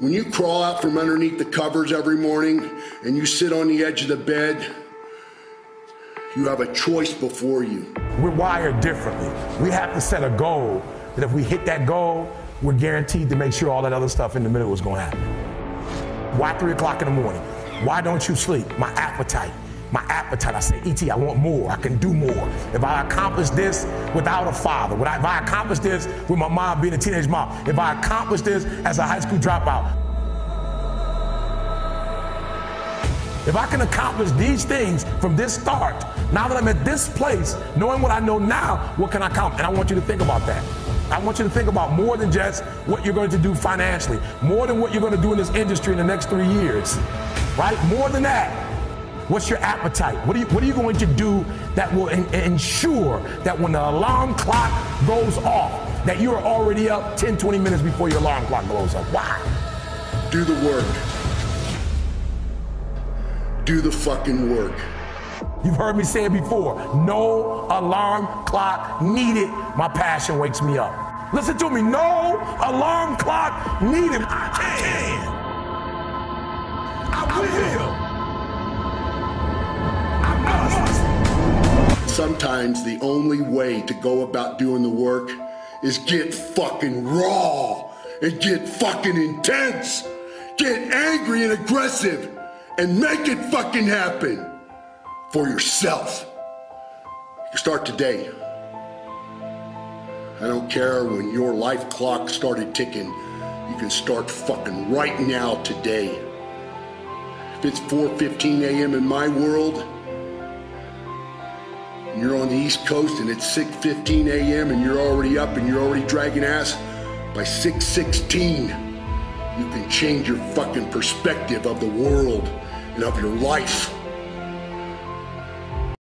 When you crawl out from underneath the covers every morning and you sit on the edge of the bed, you have a choice before you. We're wired differently. We have to set a goal that if we hit that goal, we're guaranteed to make sure all that other stuff in the middle is going to happen. Why 3 o'clock in the morning? Why don't you sleep? My appetite. My appetite. I say, E.T., I want more. I can do more. If I accomplish this without a father, if I accomplish this with my mom being a teenage mom, if I accomplish this as a high school dropout, If I can accomplish these things from this start, now that I'm at this place, knowing what I know now, what can I accomplish? And I want you to think about that. I want you to think about more than just what you're going to do financially, more than what you're going to do in this industry in the next three years, right? More than that. What's your appetite? What are you, what are you going to do that will in, ensure that when the alarm clock goes off, that you're already up 10, 20 minutes before your alarm clock goes off? Why? Do the work do the fucking work. You've heard me say it before. No alarm clock needed. My passion wakes me up. Listen to me. No alarm clock needed. I can. Sometimes the only way to go about doing the work is get fucking raw and get fucking intense. Get angry and aggressive and make it fucking happen for yourself. You start today. I don't care when your life clock started ticking. You can start fucking right now today. If it's 4:15 a.m. in my world, you're on the East Coast and it's 6:15 a.m. and you're already up and you're already dragging ass by 6:16, you can change your fucking perspective of the world and of your life.